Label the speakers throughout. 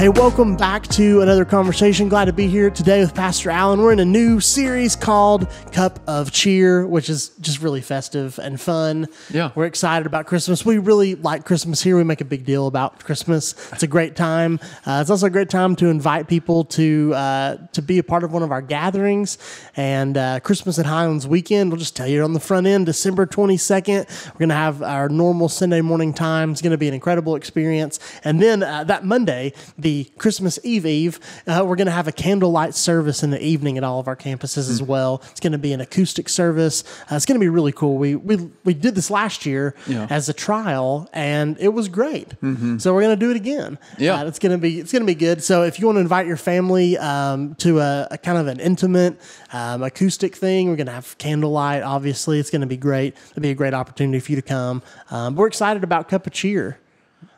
Speaker 1: Hey, welcome back to another conversation. Glad to be here today with Pastor Allen. We're in a new series called Cup of Cheer, which is just really festive and fun.
Speaker 2: Yeah.
Speaker 1: We're excited about Christmas. We really like Christmas here. We make a big deal about Christmas. It's a great time. Uh, it's also a great time to invite people to uh, to be a part of one of our gatherings. And uh, Christmas at Highlands weekend, we'll just tell you on the front end, December 22nd, we're going to have our normal Sunday morning time. It's going to be an incredible experience. And then uh, that Monday, the Christmas Eve Eve, uh, we're going to have a candlelight service in the evening at all of our campuses as well. It's going to be an acoustic service. Uh, it's going to be really cool. We we we did this last year
Speaker 2: Yeah.
Speaker 1: as a trial, and it was great. So we're going to do it again.
Speaker 2: Yeah.
Speaker 1: Uh, it's going to be it's going to be good. So if you want to invite your family um, to a, a kind of an intimate um, acoustic thing, we're going to have candlelight. Obviously, it's going to be great. It'll be a great opportunity for you to come. Um, we're excited about Cup of Cheer.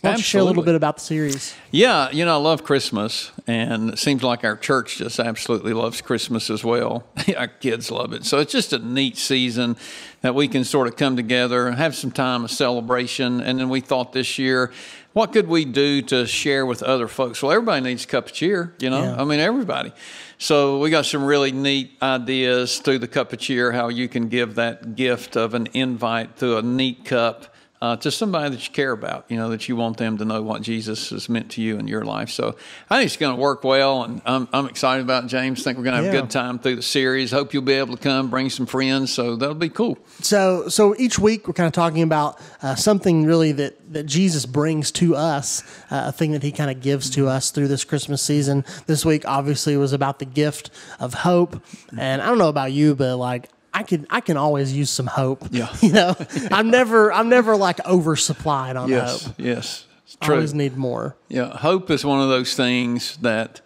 Speaker 1: Why don't you share a little bit about the series?
Speaker 2: Yeah, you know, I love Christmas, and it seems like our church just absolutely loves Christmas as well. our kids love it. So it's just a neat season that we can sort of come together and have some time of celebration. And then we thought this year, what could we do to share with other folks? Well, everybody needs a cup of cheer, you know?
Speaker 1: Yeah.
Speaker 2: I mean, everybody. So we got some really neat ideas through the cup of cheer, how you can give that gift of an invite through a neat cup uh, to somebody that you care about, you know, that you want them to know what Jesus has meant to you in your life. So I think it's going to work well, and I'm, I'm excited about it, James. think we're going to have
Speaker 1: Yeah.
Speaker 2: a good time through the series. Hope you'll be able to come, bring some friends, so that'll be cool.
Speaker 1: So, so each week we're kind of talking about uh, something really that that Jesus brings to us, uh, a thing that He kind of gives to us through this Christmas season. This week, obviously, was about the gift of hope, and I don't know about you, but like. I can I can always use some hope.
Speaker 2: Yeah.
Speaker 1: You know, I'm never I'm never like oversupplied on hope.
Speaker 2: yes, it's
Speaker 1: I always need more.
Speaker 2: Yeah, hope is one of those things that,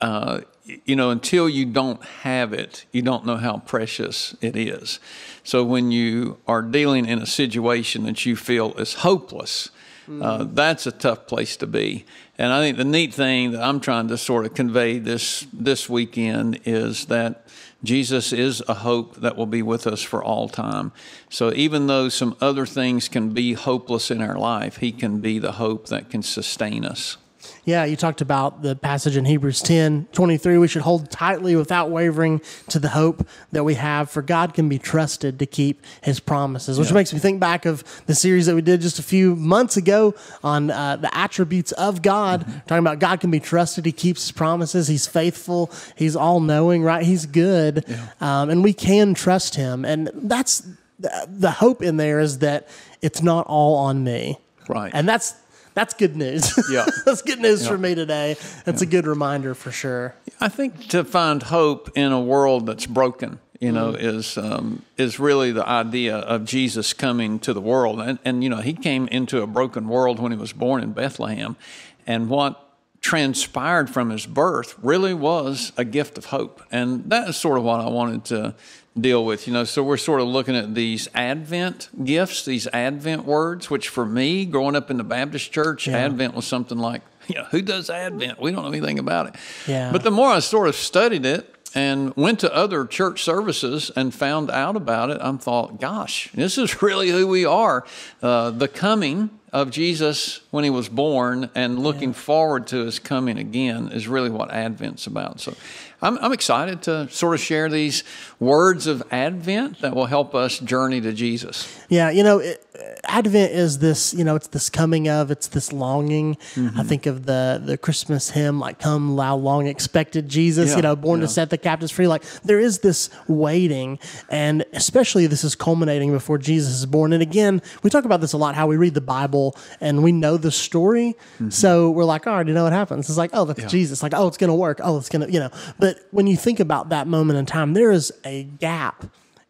Speaker 2: uh, you know, until you don't have it, you don't know how precious it is. So when you are dealing in a situation that you feel is hopeless, uh, that's a tough place to be. And I think the neat thing that I'm trying to sort of convey this this weekend is that Jesus is a hope that will be with us for all time. So even though some other things can be hopeless in our life, He can be the hope that can sustain us.
Speaker 1: Yeah, you talked about the passage in Hebrews 10 23. We should hold tightly without wavering to the hope that we have, for God can be trusted to keep his promises, which makes me think back of the series that we did just a few months ago on uh, the attributes of God, talking about God can be trusted. He keeps his promises, he's faithful, he's all knowing, right? He's good, um, and we can trust him. And that's the hope in there is that it's not all on me.
Speaker 2: Right.
Speaker 1: And that's that's good news.
Speaker 2: Yeah.
Speaker 1: that's good news for me today. That's a good reminder for sure.
Speaker 2: I think to find hope in a world that's broken, you know, is um, is really the idea of Jesus coming to the world, and and you know, he came into a broken world when he was born in Bethlehem, and what transpired from his birth really was a gift of hope, and that is sort of what I wanted to deal with. You know, so we're sort of looking at these Advent gifts, these Advent words, which for me, growing up in the Baptist church, Advent was something like, you know, who does Advent? We don't know anything about it.
Speaker 1: Yeah.
Speaker 2: But the more I sort of studied it and went to other church services and found out about it, I thought, gosh, this is really who we are. Uh, the coming of Jesus when he was born and looking forward to his coming again is really what Advent's about. So I'm, I'm excited to sort of share these words of Advent that will help us journey to Jesus.
Speaker 1: Yeah, you know, it, Advent is this, you know, it's this coming of, it's this longing.
Speaker 2: Mm-hmm.
Speaker 1: I think of the the Christmas hymn, like "Come, thou long expected Jesus,"
Speaker 2: Yeah,
Speaker 1: you know, born
Speaker 2: yeah.
Speaker 1: to set the captives free. Like there is this waiting, and especially this is culminating before Jesus is born. And again, we talk about this a lot. How we read the Bible and we know the story,
Speaker 2: Mm-hmm.
Speaker 1: so we're like, "Oh, I already know what happens. It's like, oh, that's Jesus. Like, oh, it's gonna work. Oh, it's gonna, you know. But when you think about that moment in time, there is a gap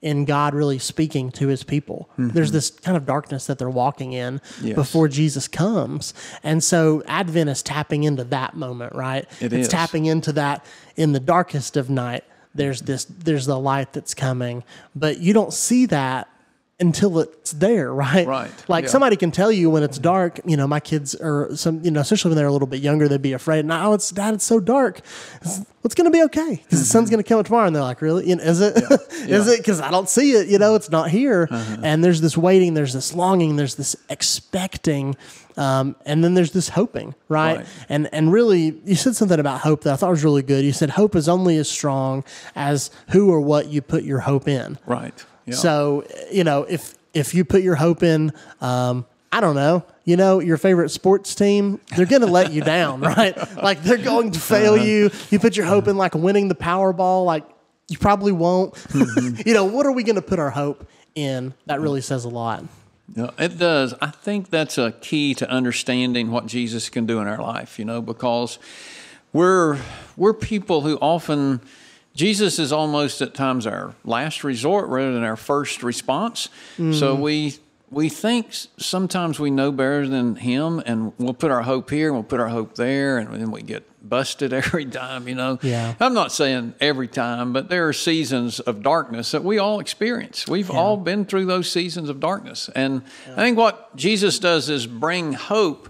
Speaker 1: in God really speaking to his people. There's this kind of darkness that they're walking in
Speaker 2: Mm-hmm. Yes.
Speaker 1: before Jesus comes. And so Advent is tapping into that moment, right?
Speaker 2: It
Speaker 1: it's
Speaker 2: is.
Speaker 1: tapping into that in the darkest of night. There's this there's the light that's coming, but you don't see that until it's there, right?
Speaker 2: Right,
Speaker 1: Like
Speaker 2: yeah.
Speaker 1: somebody can tell you when it's dark. You know, my kids are some. You know, especially when they're a little bit younger, they'd be afraid. Now it's dad, it's so dark. It's, it's going to be okay because the sun's going to come up tomorrow. And they're like, really? You know, is it? is it? Because I don't see it. You know, it's not here. And there's this waiting. There's this longing. There's this expecting. Um, and then there's this hoping, right?
Speaker 2: Right.
Speaker 1: And and really, you said something about hope that I thought was really good. You said hope is only as strong as who or what you put your hope in.
Speaker 2: Right. Yeah.
Speaker 1: So you know, if if you put your hope in, um, I don't know, you know, your favorite sports team, they're going to let you down, right? Like they're going to fail you. You put your hope in like winning the Powerball, like you probably won't. you know, what are we going to put our hope in? That really says a lot.
Speaker 2: Yeah, it does. I think that's a key to understanding what Jesus can do in our life, you know, because we're we're people who often Jesus is almost at times our last resort rather than our first response. So mm. we we think sometimes we know better than him and we'll put our hope here and we'll put our hope there and then we get busted every time, you know.
Speaker 1: Yeah.
Speaker 2: I'm not saying every time, but there are seasons of darkness that we all experience. We've all been through those seasons of darkness. And I think what Jesus does is bring hope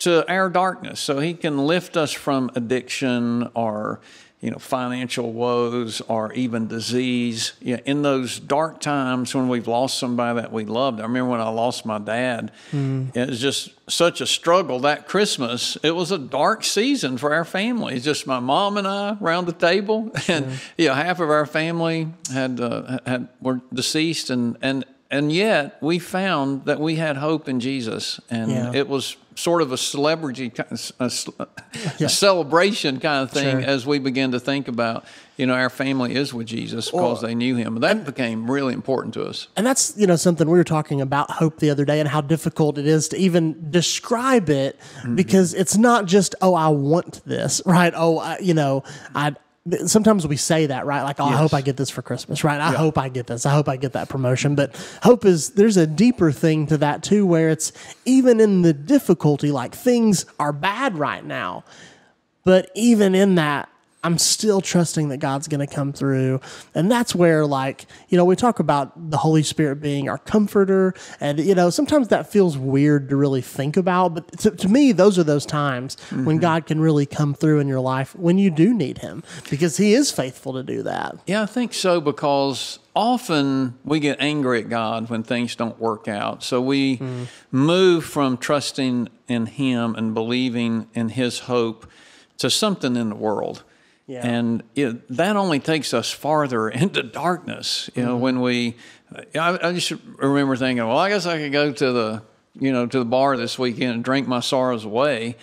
Speaker 2: to our darkness so he can lift us from addiction or you know financial woes or even disease. Yeah, in those dark times when we've lost somebody that we loved i remember when i lost my dad it was just such a struggle. That christmas it was a dark season for our family. It's just my mom and i around the table and you know half of our family had uh, had were deceased and and and yet we found that we had hope in jesus and
Speaker 1: Yeah.
Speaker 2: it was sort of a celebrity, a, a celebration kind of thing
Speaker 1: Sure.
Speaker 2: as we began to think about, you know, our family is with Jesus because they knew him. That became really important to us.
Speaker 1: And that's, you know, something we were talking about hope the other day and how difficult it is to even describe it mm-hmm. because it's not just, oh, I want this, right? Oh, I, you know, I, sometimes we say that, right? Like, oh, I hope I get this for Christmas, right? I hope I get this. I hope I get that promotion. But hope is, there's a deeper thing to that too, where it's even in the difficulty, like things are bad right now. But even in that, I'm still trusting that God's going to come through. And that's where, like, you know, we talk about the Holy Spirit being our comforter. And, you know, sometimes that feels weird to really think about. But to, to me, those are those times when mm-hmm. God can really come through in your life when you do need Him because He is faithful to do that.
Speaker 2: Yeah, I think so because often we get angry at God when things don't work out. So we mm. move from trusting in Him and believing in His hope to something in the world.
Speaker 1: Yeah.
Speaker 2: And it, that only takes us farther into darkness. You know, mm-hmm. when we, I, I just remember thinking, well, I guess I could go to the, you know, to the bar this weekend and drink my sorrows away.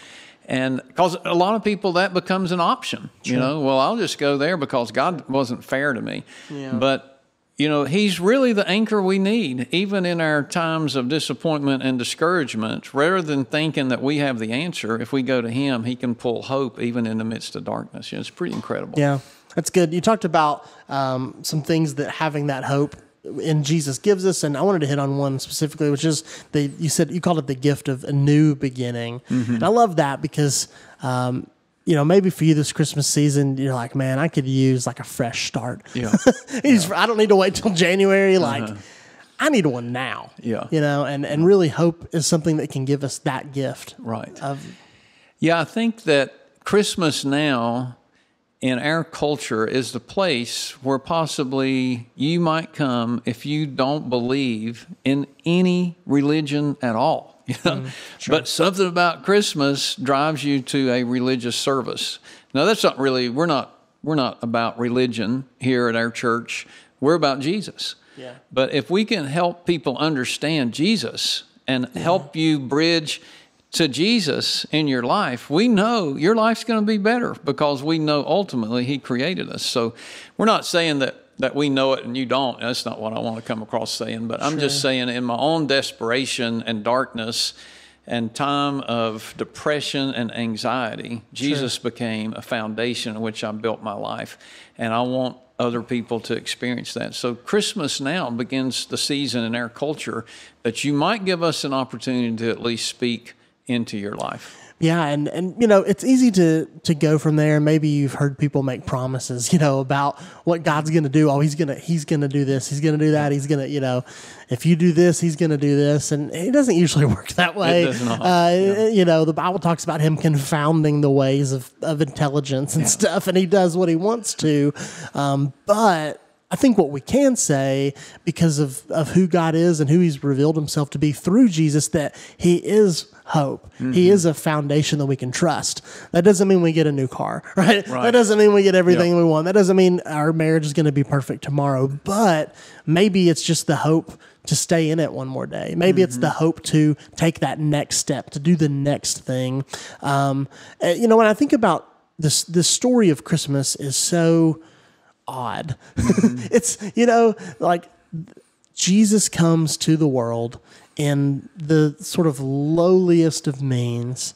Speaker 2: And because a lot of people that becomes an option, you know, well, I'll just go there because God wasn't fair to me.
Speaker 1: Yeah.
Speaker 2: But, you know, He's really the anchor we need, even in our times of disappointment and discouragement. Rather than thinking that we have the answer, if we go to Him, He can pull hope even in the midst of darkness. You know, it's pretty incredible.
Speaker 1: Yeah, that's good. You talked about um, some things that having that hope in Jesus gives us, and I wanted to hit on one specifically, which is the you said you called it the gift of a new beginning, and I love that because. Um, you know, maybe for you this Christmas season, you're like, man, I could use like a fresh start.
Speaker 2: Yeah.
Speaker 1: You just- I don't need to wait till January. Uh-huh. Like, I need one now.
Speaker 2: Yeah.
Speaker 1: You know, and, and really hope is something that can give us that gift
Speaker 2: Right.
Speaker 1: of
Speaker 2: Yeah, I think that Christmas now in our culture is the place where possibly you might come if you don't believe in any religion at all. You know? Mm-hmm. But something about Christmas drives you to a religious service. Now that's not really we're not we're not about religion here at our church. We're about Jesus.
Speaker 1: Yeah.
Speaker 2: But if we can help people understand Jesus and help you bridge to Jesus in your life, we know your life's going to be better because we know ultimately He created us. So we're not saying that that we know it and you don't. That's not what I want to come across saying. But I'm just saying, in my own desperation and darkness and time of depression and anxiety, Jesus became a foundation on which I built my life. And I want other people to experience that. So Christmas now begins the season in our culture that you might give us an opportunity to at least speak into your life.
Speaker 1: Yeah, and and you know it's easy to to go from there. Maybe you've heard people make promises, you know, about what God's going to do. Oh, he's gonna he's gonna do this. He's gonna do that. He's gonna you know, if you do this, he's gonna do this, and it doesn't usually work that way.
Speaker 2: It does not,
Speaker 1: Uh, You know, the Bible talks about him confounding the ways of of intelligence and stuff, and he does what he wants to. Um, but I think what we can say, because of, of who God is and who He's revealed Himself to be through Jesus, that He is hope. He is a foundation that we can trust. That doesn't mean we get a new car, right? That doesn't mean we get everything
Speaker 2: Yeah.
Speaker 1: we want. That doesn't mean our marriage is going to be perfect tomorrow. But maybe it's just the hope to stay in it one more day. Maybe it's the hope to take that next step, to do the next thing. Um, uh, you know, when I think about this, this story of Christmas is so odd. Mm-hmm. it's, you know, like Jesus comes to the world in the sort of lowliest of means.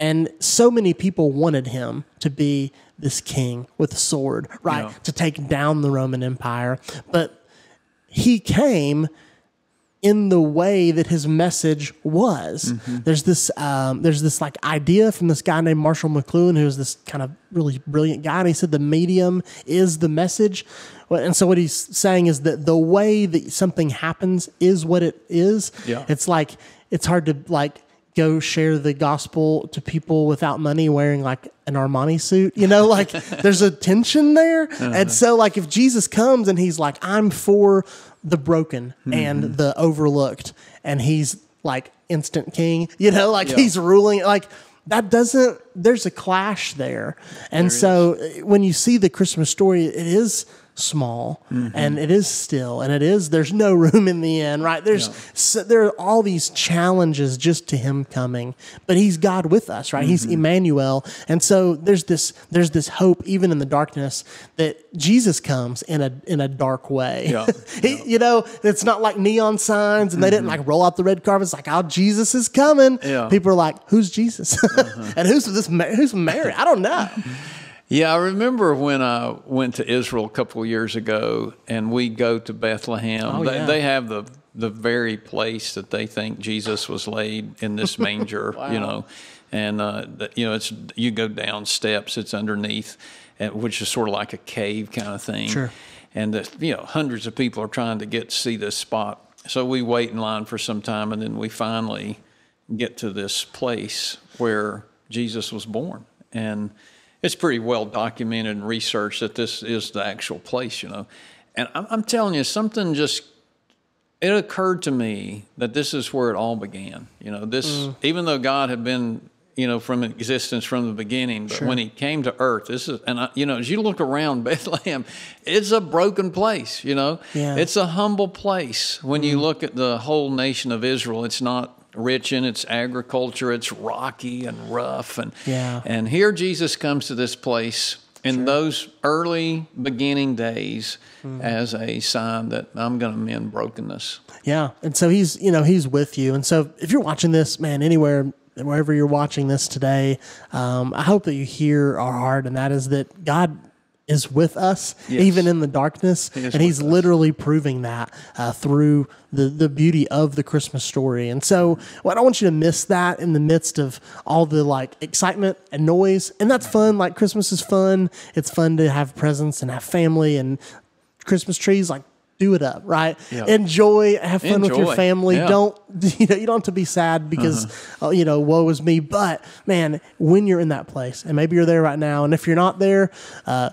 Speaker 1: And so many people wanted him to be this king with a sword, right?
Speaker 2: Yeah.
Speaker 1: To take down the Roman Empire. But he came in the way that his message was. There's this um, there's this like idea from this guy named Marshall McLuhan, who's this kind of really brilliant guy, and he said the medium is the message. And so what he's saying is that the way that something happens is what it is.
Speaker 2: Yeah.
Speaker 1: It's like it's hard to like go share the gospel to people without money wearing like an Armani suit. You know, like there's a tension there. And so like if Jesus comes and he's like, I'm for the broken and the overlooked, and he's like instant king, you know, like
Speaker 2: Yeah.
Speaker 1: he's ruling like that doesn't there's a clash there. And so uh, when you see the Christmas story, it is small. Mm-hmm. And it is still and it is there's no room in the end right? There's
Speaker 2: Yeah.
Speaker 1: so there are all these challenges just to him coming but he's god with us right? He's mm-hmm. emmanuel. And so there's this there's this hope even in the darkness that jesus comes in a in a dark way.
Speaker 2: Yeah.
Speaker 1: He- you know it's not like neon signs and they didn't mm-hmm. like roll out the red carpet it's like oh jesus is coming.
Speaker 2: Yeah.
Speaker 1: people are like who's jesus? Uh-huh. And who's this Ma- who's mary? I don't know
Speaker 2: Yeah, I remember when I went to Israel a couple of years ago, and we go to Bethlehem.
Speaker 1: Oh,
Speaker 2: they,
Speaker 1: yeah.
Speaker 2: they have the the very place that they think Jesus was laid in this manger. wow. You know, and uh, you know it's you go down steps. It's underneath, which is sort of like a cave kind of thing.
Speaker 1: Sure.
Speaker 2: And the, you know, hundreds of people are trying to get to see this spot. So we wait in line for some time, and then we finally get to this place where Jesus was born. And it's pretty well documented and researched that this is the actual place, you know. And I'm, I'm telling you, something just, it occurred to me that this is where it all began. You know, this, mm. even though God had been, you know, from existence from the beginning, but when he came to earth, this is, and I, you know, as you look around Bethlehem, it's a broken place, you know.
Speaker 1: Yeah.
Speaker 2: It's a humble place. When you mm. look at the whole nation of Israel, it's not rich in its agriculture, it's rocky and rough. And,
Speaker 1: Yeah.
Speaker 2: and here Jesus comes to this place in those early beginning days as a sign that I'm going to mend brokenness.
Speaker 1: Yeah. And so he's, you know, he's with you. And so if you're watching this, man, anywhere, wherever you're watching this today, um, I hope that you hear our heart, and that is that God is with us,
Speaker 2: Yes.
Speaker 1: even in the darkness.
Speaker 2: is
Speaker 1: and he's
Speaker 2: us.
Speaker 1: literally proving that uh, through the, the beauty of the Christmas story. And so well, I don't want you to miss that in the midst of all the like excitement and noise. And that's fun. Like Christmas is fun. It's fun to have presents and have family and Christmas trees. Like, do it up, right?
Speaker 2: Yeah.
Speaker 1: Enjoy, have fun with your family.
Speaker 2: Yeah.
Speaker 1: Don't you know? You don't have to be sad because oh, you know, woe is me. But man, when you're in that place, and maybe you're there right now, and if you're not there, uh,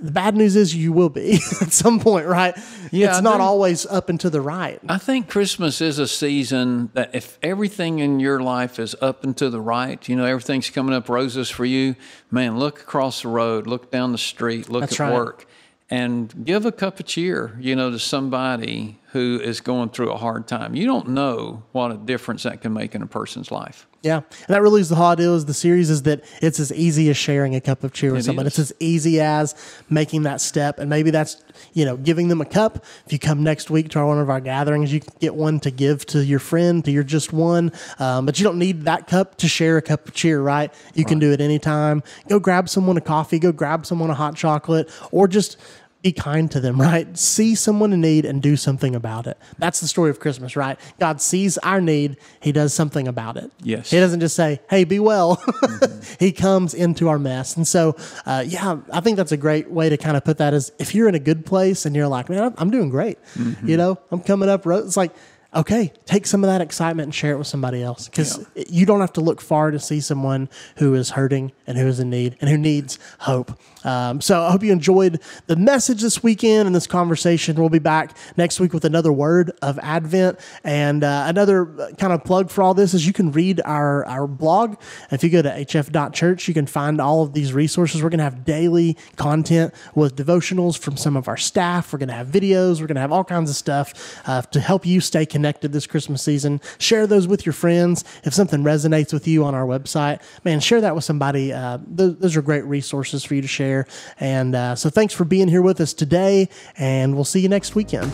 Speaker 1: the bad news is you will be at some point, right?
Speaker 2: Yeah,
Speaker 1: it's not always up and to the right.
Speaker 2: I think Christmas is a season that if everything in your life is up and to the right, you know, everything's coming up roses for you, man, look across the road, look down the street, look
Speaker 1: That's
Speaker 2: at
Speaker 1: right.
Speaker 2: work, and give a cup of cheer, you know, to somebody who is going through a hard time. You don't know what a difference that can make in a person's life.
Speaker 1: Yeah, and that really is the hot deal. Is the series is that it's as easy as sharing a cup of cheer with
Speaker 2: It
Speaker 1: someone.
Speaker 2: is.
Speaker 1: It's as easy as making that step, and maybe that's you know giving them a cup. If you come next week to our, one of our gatherings, you can get one to give to your friend, to your just one. Um, but you don't need that cup to share a cup of cheer, right? You can do it anytime. Go grab someone a coffee. Go grab someone a hot chocolate, or just be kind to them, right? See someone in need and do something about it. That's the story of Christmas, right? God sees our need, He does something about it.
Speaker 2: Yes.
Speaker 1: He doesn't just say, hey, be well. Mm-hmm. he comes into our mess. And so, uh, yeah, I think that's a great way to kind of put that is if you're in a good place and you're like, man, I'm doing great, mm-hmm. you know, I'm coming up, it's like, okay, take some of that excitement and share it with somebody else because yeah. you don't have to look far to see someone who is hurting and who is in need and who needs hope. Um, so I hope you enjoyed the message this weekend and this conversation. We'll be back next week with another word of Advent and uh, another kind of plug for all this is you can read our, our blog. If you go to hf.church, you can find all of these resources. We're going to have daily content with devotionals from some of our staff. We're going to have videos. We're going to have all kinds of stuff uh, to help you stay connected this Christmas season. Share those with your friends. If something resonates with you on our website, man, share that with somebody. Uh, those, those are great resources for you to share. And uh, so thanks for being here with us today, and we'll see you next weekend.